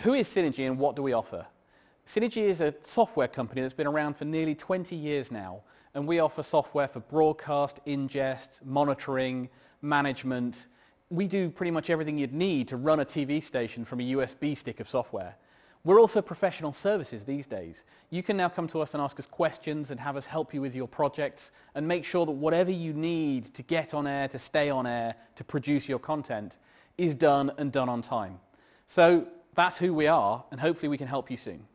who is Cinegy and what do we offer? Cinegy is a software company that's been around for nearly 20 years now, and we offer software for broadcast, ingest, monitoring, management. We do pretty much everything you'd need to run a TV station from a USB stick of software. We're also professional services these days. You can now come to us and ask us questions and have us help you with your projects and make sure that whatever you need to get on air, to stay on air, to produce your content is done and done on time. So that's who we are and hopefully we can help you soon.